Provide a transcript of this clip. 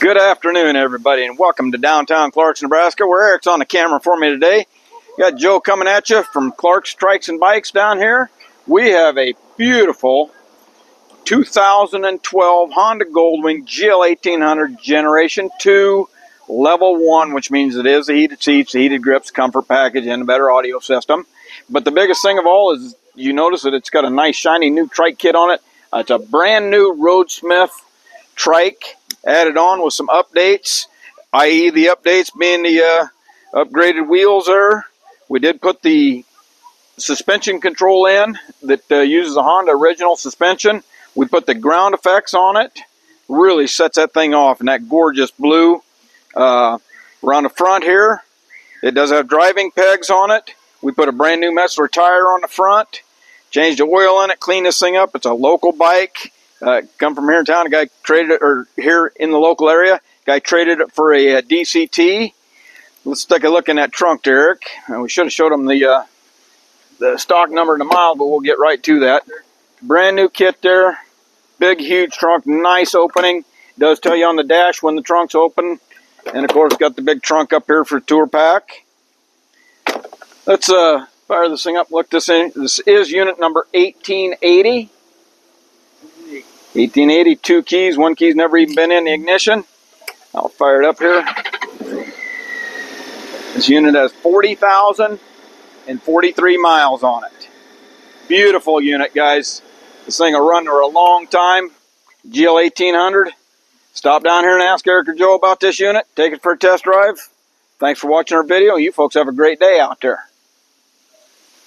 Good afternoon, everybody, and welcome to downtown Clark's, Nebraska, where Eric's on the camera for me today. Got Joe coming at you from Clark's Trikes and Bikes down here. We have a beautiful 2012 Honda Goldwing GL 1800 Generation 2 Level 1, which means it is the heated seats, the heated grips, comfort package, and a better audio system. But the biggest thing of all is you notice that it's got a nice shiny new trike kit on it. Uh, it's a brand new Roadsmith trike added on with some updates, i.e. the updates being the uh, upgraded wheels there. We did put the suspension control in that uh, uses a Honda original suspension. We put the ground effects on it. Really sets that thing off in that gorgeous blue. Uh, around the front here, it does have driving pegs on it. We put a brand new Metzeler tire on the front. Changed the oil in it, cleaned this thing up. It's a local bike. Uh, come from here in town. A guy traded or here in the local area, guy traded it for a, a DCT. Let's take a look in that trunk, Derek. Uh, we should have showed him the uh, the stock number and the mile, but we'll get right to that. Brand new kit there. Big, huge trunk. Nice opening. Does tell you on the dash when the trunk's open. And of course, got the big trunk up here for tour pack. Let's uh, fire this thing up. Look this in. This is unit number 1880. 1880, two keys. One key's never even been in the ignition. I'll fire it up here. This unit has 40,043 miles on it. Beautiful unit, guys. This thing will run for a long time. GL 1800. Stop down here and ask Eric or Joe about this unit. Take it for a test drive. Thanks for watching our video. You folks have a great day out there.